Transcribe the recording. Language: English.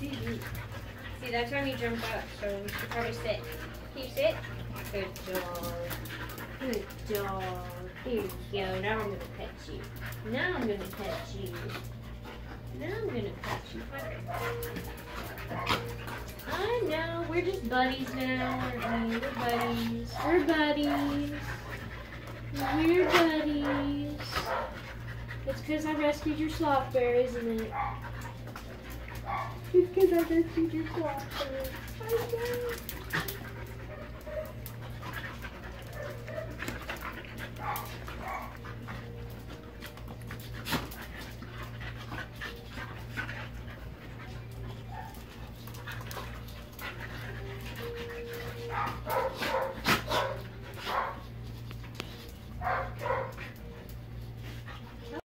See, that's when you jump up, so we should probably sit. Can you sit? Good dog. Good dog. Here you go. Now I'm gonna pet you. Now I'm gonna pet you. Now I'm gonna pet you. I know. We're just buddies now, aren't we? We're buddies. We're buddies. We're buddies. It's because I rescued your sloth bear, isn't it? It's because I rescued your sloth bear. I know.